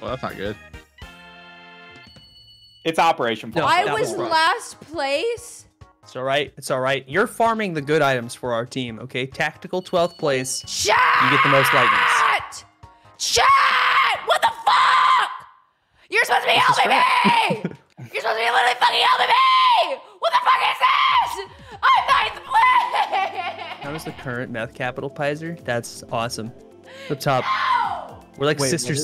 Well, that's not good. It's Operation No, I was last place. It's all right. It's all right. You're farming the good items for our team, okay? Tactical 12th place. Chat! You get the most lightnings. Chat! What the fuck? You're supposed to be helping me! You're supposed to be literally fucking helping me! What the fuck is this? I'm ninth place! That was the current meth capital, Pizer. That's awesome. The top. No! We're like Wait, sister